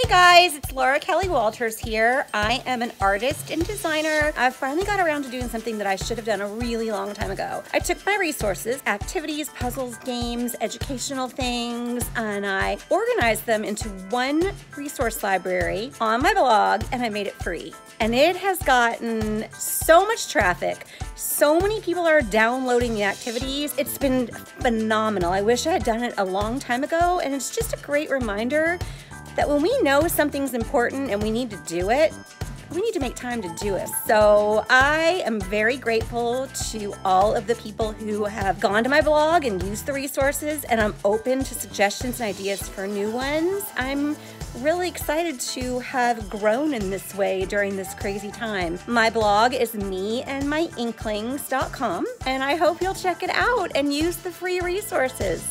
Hey guys, it's Laura Kelly Walters here. I am an artist and designer. I finally got around to doing something that I should have done a really long time ago. I took my resources, activities, puzzles, games, educational things, and I organized them into one resource library on my blog and I made it free. And it has gotten so much traffic. So many people are downloading the activities. It's been phenomenal. I wish I had done it a long time ago and it's just a great reminder that when we know something's important and we need to do it, we need to make time to do it. So I am very grateful to all of the people who have gone to my blog and used the resources, and I'm open to suggestions and ideas for new ones. I'm really excited to have grown in this way during this crazy time. My blog is meandmyinklings.com, and I hope you'll check it out and use the free resources.